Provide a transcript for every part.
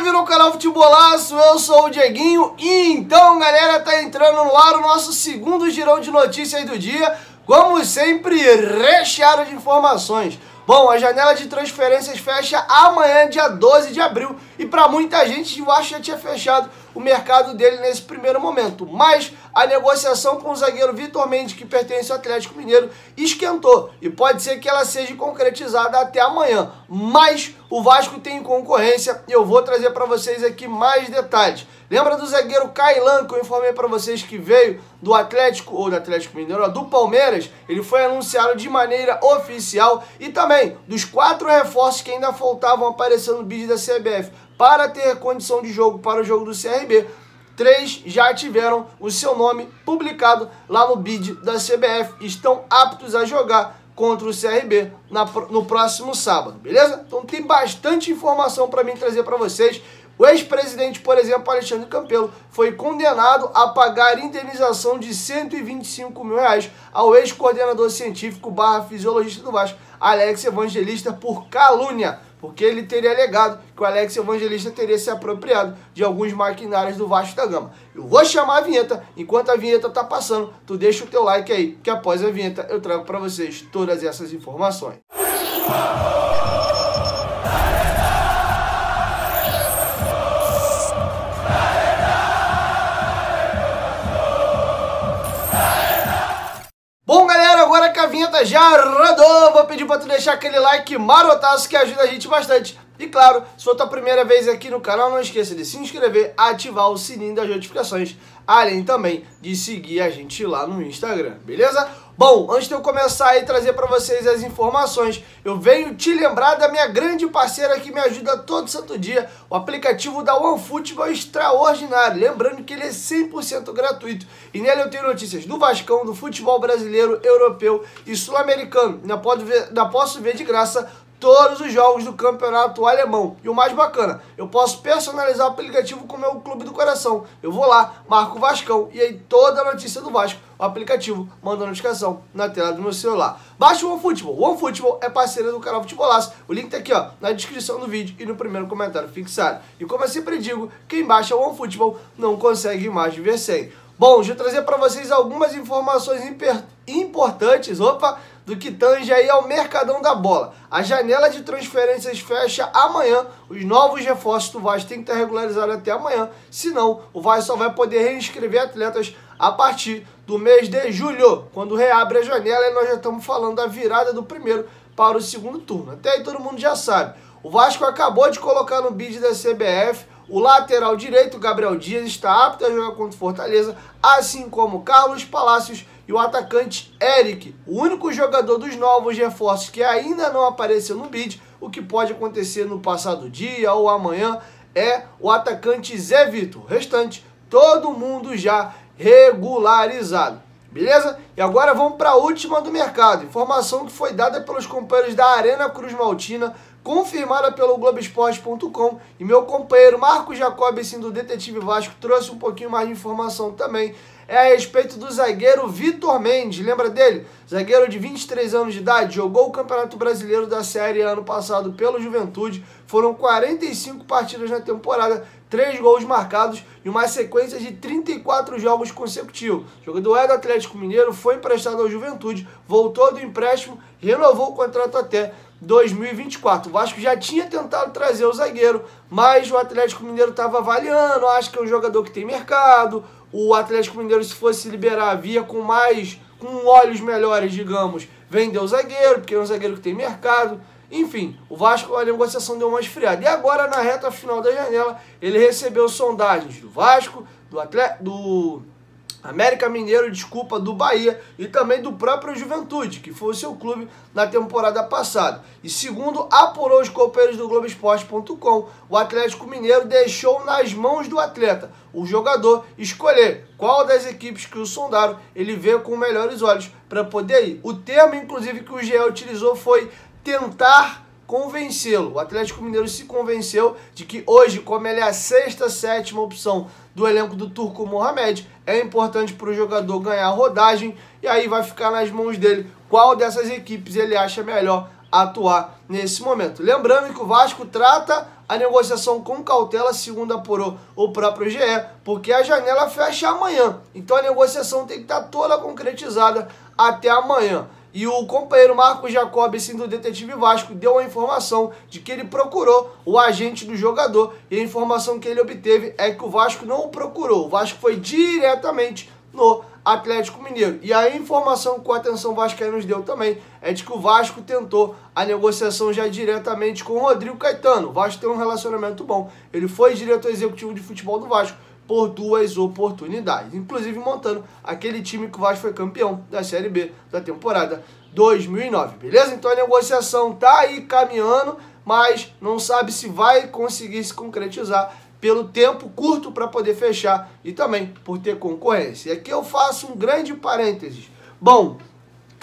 bem-vindo ao canal Futebolaço, eu sou o Dieguinho e então galera, tá entrando no ar o nosso segundo girão de notícias do dia, como sempre recheado de informações. Bom, a janela de transferências fecha amanhã, dia 12 de abril, e para muita gente acho que já tinha fechado o mercado dele nesse primeiro momento. Mas a negociação com o zagueiro Vitor Mendes, que pertence ao Atlético Mineiro, esquentou e pode ser que ela seja concretizada até amanhã. Mas o Vasco tem concorrência e eu vou trazer para vocês aqui mais detalhes. Lembra do zagueiro Kailan, que eu informei para vocês que veio do Atlético, ou do Atlético Mineiro, do Palmeiras? Ele foi anunciado de maneira oficial e também dos quatro reforços que ainda faltavam aparecer no bid da CBF para ter condição de jogo para o jogo do CRB. Três já tiveram o seu nome publicado lá no bid da CBF. Estão aptos a jogar contra o CRB na, no próximo sábado, beleza? Então tem bastante informação para mim trazer para vocês. O ex-presidente, por exemplo, Alexandre Campelo, foi condenado a pagar indenização de 125 mil reais ao ex-coordenador científico barra fisiologista do Vasco, Alex Evangelista, por calúnia, porque ele teria alegado que o Alex Evangelista teria se apropriado de alguns maquinários do Vasco da Gama. Eu vou chamar a vinheta, enquanto a vinheta tá passando, tu deixa o teu like aí, que após a vinheta eu trago para vocês todas essas informações. Vinheta já rodou, vou pedir para tu deixar aquele like marotaço que ajuda a gente bastante. E claro, se for tua primeira vez aqui no canal, não esqueça de se inscrever, ativar o sininho das notificações, além também de seguir a gente lá no Instagram, beleza? Bom, antes de eu começar e trazer para vocês as informações, eu venho te lembrar da minha grande parceira que me ajuda todo santo dia, o aplicativo da OneFootball extraordinário. Lembrando que ele é 100% gratuito e nele eu tenho notícias do Vascão, do futebol brasileiro, europeu e sul-americano. Ainda, ainda posso ver de graça todos os jogos do campeonato alemão. E o mais bacana, eu posso personalizar o aplicativo com o meu clube do coração. Eu vou lá, marco o Vascão e aí toda a notícia do Vasco, o aplicativo manda notificação na tela do meu celular. Baixe o OneFootball. O OneFootball é parceiro do canal Futebolaço. O link tá aqui ó, na descrição do vídeo e no primeiro comentário fixado. E como eu sempre digo, quem baixa o OneFootball não consegue mais viver sem. Bom, deixa eu trazer para vocês algumas informações importantes, opa, do que tange aí ao mercadão da bola. A janela de transferências fecha amanhã. Os novos reforços do Vasco têm que estar regularizados até amanhã. Senão, o Vasco só vai poder reinscrever atletas a partir do mês de julho, quando reabre a janela e nós já estamos falando da virada do primeiro para o segundo turno. Até aí todo mundo já sabe. O Vasco acabou de colocar no bid da CBF o lateral direito, Gabriel Dias, está apto a jogar contra o Fortaleza, assim como Carlos Palácios e o atacante Eric, o único jogador dos novos reforços que ainda não apareceu no bid, o que pode acontecer no passado dia ou amanhã, é o atacante Zé Vitor. O restante, todo mundo já regularizado. Beleza? E agora vamos para a última do mercado. Informação que foi dada pelos companheiros da Arena Cruz Maltina confirmada pelo Globoesporte.com e meu companheiro Marcos Jacob, sim, do Detetive Vasco, trouxe um pouquinho mais de informação também. É a respeito do zagueiro Vitor Mendes, lembra dele? Zagueiro de 23 anos de idade, jogou o Campeonato Brasileiro da Série ano passado pelo Juventude, foram 45 partidas na temporada, 3 gols marcados e uma sequência de 34 jogos consecutivos. Jogador é do Atlético Mineiro, foi emprestado ao Juventude, voltou do empréstimo, renovou o contrato até 2024. O Vasco já tinha tentado trazer o zagueiro, mas o Atlético Mineiro estava avaliando, acho que é um jogador que tem mercado. O Atlético Mineiro, se fosse liberar, via com mais, com olhos melhores, digamos, vender o zagueiro, porque é um zagueiro que tem mercado. Enfim, o Vasco, a negociação deu uma esfriada. E agora, na reta final da janela, ele recebeu sondagens do Vasco, do, Atlético, do América Mineiro, desculpa, do Bahia e também do próprio Juventude, que foi o seu clube na temporada passada. E segundo apurou os copeiros do Globoesporte.com, o Atlético Mineiro deixou nas mãos do atleta, o jogador, escolher qual das equipes que o sondaram ele vê com melhores olhos para poder ir. O termo, inclusive, que o GE utilizou foi tentar convencê-lo. O Atlético Mineiro se convenceu de que hoje, como ele é a sexta, sétima opção do elenco do Turco Mohamed, é importante para o jogador ganhar rodagem e aí vai ficar nas mãos dele qual dessas equipes ele acha melhor atuar nesse momento. Lembrando que o Vasco trata a negociação com cautela, segundo apurou o próprio GE, porque a janela fecha amanhã. Então a negociação tem que estar toda concretizada até amanhã. E o companheiro Marcos Jacob, sim, do Detetive Vasco, deu a informação de que ele procurou o agente do jogador. E a informação que ele obteve é que o Vasco não o procurou. O Vasco foi diretamente no Atlético Mineiro. E a informação que o Atenção Vascaíno nos deu também é de que o Vasco tentou a negociação já diretamente com o Rodrigo Caetano. O Vasco tem um relacionamento bom. Ele foi diretor executivo de futebol do Vasco por duas oportunidades, inclusive montando aquele time que o Vasco foi campeão da Série B da temporada 2009, beleza? Então a negociação tá aí caminhando, mas não sabe se vai conseguir se concretizar pelo tempo curto para poder fechar e também por ter concorrência. E aqui eu faço um grande parênteses. Bom,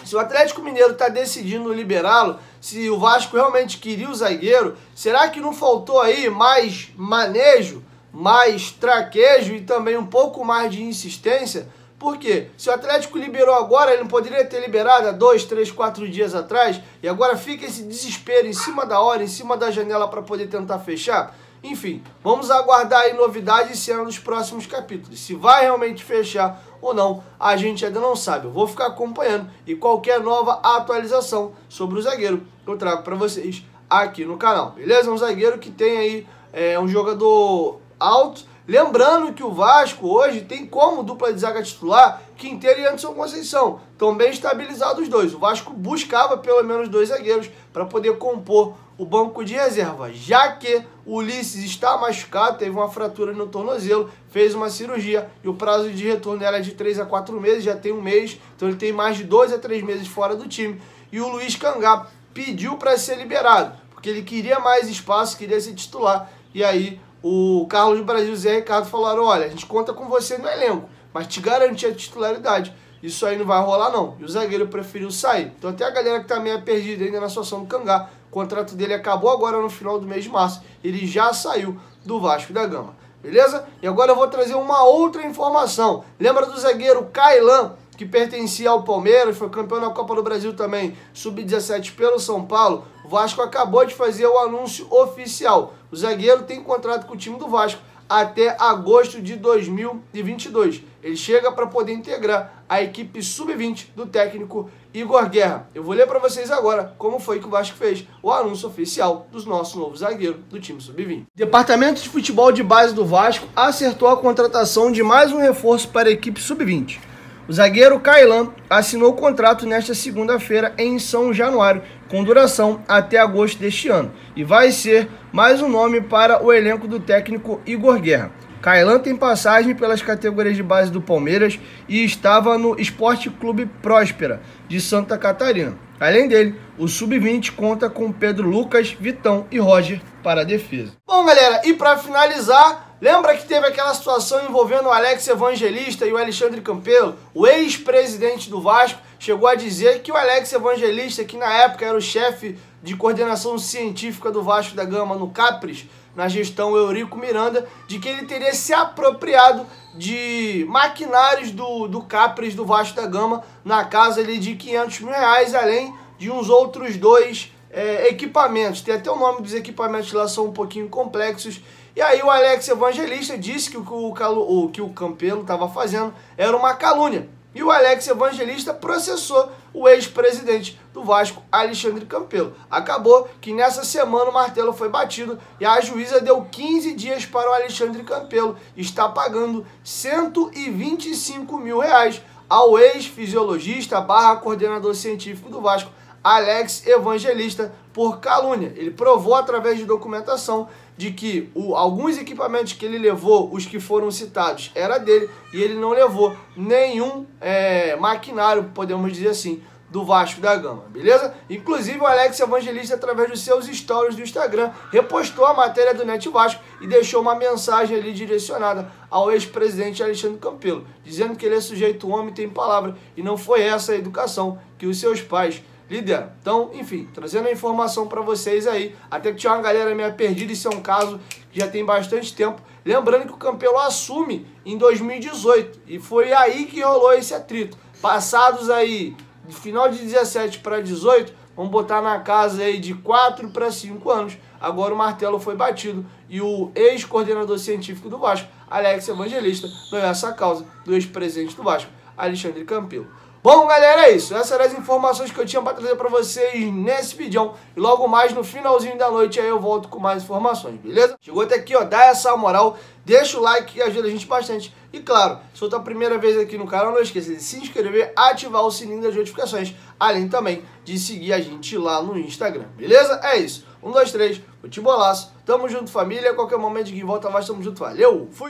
se o Atlético Mineiro está decidindo liberá-lo, se o Vasco realmente queria o zagueiro, será que não faltou aí mais manejo mais traquejo e também um pouco mais de insistência. Por quê? Se o Atlético liberou agora, ele não poderia ter liberado há dois, três, quatro dias atrás, e agora fica esse desespero em cima da hora, em cima da janela para poder tentar fechar. Enfim, vamos aguardar aí novidades sendo nos próximos capítulos. Se vai realmente fechar ou não, a gente ainda não sabe. Eu vou ficar acompanhando e qualquer nova atualização sobre o zagueiro eu trago para vocês aqui no canal. Beleza? Um zagueiro que tem aí é, um jogador altos. Lembrando que o Vasco hoje tem como dupla de zaga titular Quinteiro e Anderson Conceição. Estão bem estabilizados os dois. O Vasco buscava pelo menos dois zagueiros para poder compor o banco de reserva, já que o Ulisses está machucado, teve uma fratura no tornozelo, fez uma cirurgia e o prazo de retorno era de 3 a 4 meses, já tem um mês, então ele tem mais de 2 a 3 meses fora do time. E o Luiz Cangá pediu para ser liberado, porque ele queria mais espaço, queria ser titular, e aí o Carlos Brasil e o Zé Ricardo falaram: olha, a gente conta com você no elenco, mas te garante a titularidade. Isso aí não vai rolar, não. E o zagueiro preferiu sair. Então, até a galera que tá meio perdida ainda na situação do Cangá, o contrato dele acabou agora no final do mês de março. Ele já saiu do Vasco da Gama. Beleza? E agora eu vou trazer uma outra informação. Lembra do zagueiro Kailan, que pertencia ao Palmeiras, foi campeão na Copa do Brasil também, sub-17 pelo São Paulo? O Vasco acabou de fazer o anúncio oficial. O zagueiro tem contrato com o time do Vasco até agosto de 2022. Ele chega para poder integrar a equipe sub-20 do técnico Igor Guerra. Eu vou ler para vocês agora como foi que o Vasco fez o anúncio oficial dos nossos novos zagueiros do time sub-20. Departamento de Futebol de Base do Vasco acertou a contratação de mais um reforço para a equipe sub-20. O zagueiro Kailan assinou o contrato nesta segunda-feira em São Januário, com duração até agosto deste ano, e vai ser mais um nome para o elenco do técnico Igor Guerra. Kailan tem passagem pelas categorias de base do Palmeiras e estava no Esporte Clube Próspera, de Santa Catarina. Além dele, o Sub-20 conta com Pedro Lucas, Vitão e Roger para a defesa. Bom, galera, e para finalizar, lembra que teve aquela situação envolvendo o Alex Evangelista e o Alexandre Campelo? O ex-presidente do Vasco chegou a dizer que o Alex Evangelista, que na época era o chefe de coordenação científica do Vasco da Gama no Capres, na gestão Eurico Miranda, de que ele teria se apropriado de maquinários do, do Capres do Vasco da Gama na casa ali de 500 mil reais, além de uns outros dois é, equipamentos. Tem até o nome dos equipamentos lá, são um pouquinho complexos. E aí o Alex Evangelista disse que o, o, que o Campelo estava fazendo era uma calúnia. E o Alex Evangelista processou o ex-presidente do Vasco, Alexandre Campelo. Acabou que nessa semana o martelo foi batido e a juíza deu 15 dias para o Alexandre Campelo. Está pagando 125 mil reais ao ex-fisiologista barra coordenador científico do Vasco, Alex Evangelista, por calúnia. Ele provou através de documentação de que o, alguns equipamentos que ele levou, os que foram citados, era dele e ele não levou nenhum é, maquinário, podemos dizer assim, do Vasco da Gama, beleza? Inclusive o Alex Evangelista, através dos seus stories do Instagram, repostou a matéria do Net Vasco e deixou uma mensagem ali direcionada ao ex-presidente Alexandre Campelo, dizendo que ele é sujeito homem tem palavra e não foi essa a educação que os seus pais lidera. Então, enfim, trazendo a informação para vocês aí. Até que tinha uma galera meio perdida, isso é um caso que já tem bastante tempo. Lembrando que o Campelo assume em 2018 e foi aí que rolou esse atrito. Passados aí, de final de 17 para 18, vamos botar na casa aí de 4 para 5 anos, agora o martelo foi batido e o ex-coordenador científico do Vasco, Alex Evangelista, ganhou essa causa do ex-presidente do Vasco, Alexandre Campelo. Bom, galera, é isso. Essas eram as informações que eu tinha para trazer para vocês nesse vídeo. E logo mais, no finalzinho da noite, aí eu volto com mais informações, beleza? Chegou até aqui, ó, dá essa moral, deixa o like que ajuda a gente bastante. E claro, se for a primeira vez aqui no canal, não esqueça de se inscrever, ativar o sininho das notificações, além também de seguir a gente lá no Instagram, beleza? É isso. Um, dois, três, futebolaço. Tamo junto, família. Qualquer momento de que volta mais, tamo junto. Valeu, fui!